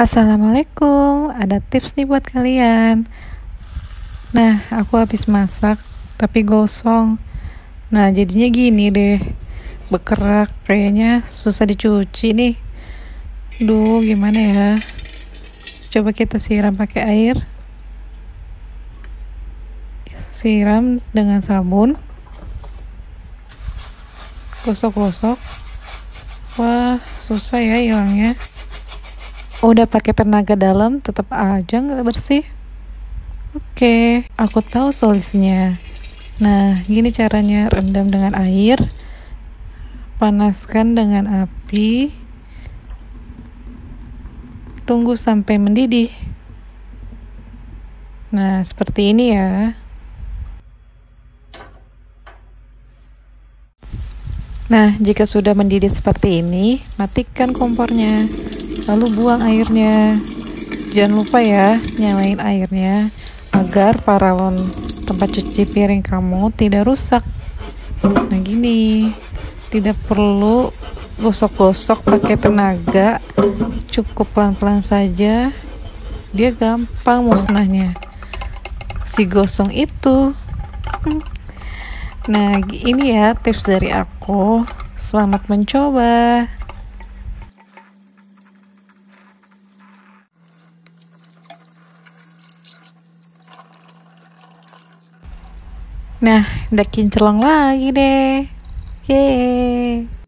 Assalamualaikum, ada tips nih buat kalian. Nah, aku habis masak tapi gosong. Nah, jadinya gini deh. Berkerak, kayaknya susah dicuci nih. Duh, gimana ya? Coba kita siram pakai air. Siram dengan sabun. Gosok-gosok. Wah, susah ya hilangnya udah pakai tenaga dalam tetap aja nggak bersih. Oke aku tahu solusinya. Nah gini caranya. Rendam dengan air panaskan dengan api tunggu sampai mendidih. Nah seperti ini ya. Nah, jika sudah mendidih seperti ini, matikan kompornya lalu buang airnya. Jangan lupa ya nyalain airnya agar paralon tempat cuci piring kamu tidak rusak. Nah gini. Tidak perlu gosok-gosok pakai tenaga. Cukup pelan-pelan saja. Dia gampang musnahnya. Si gosong itu. Nah ini ya tips dari aku. Selamat mencoba Nah, udah kinclong lagi deh. Yeay.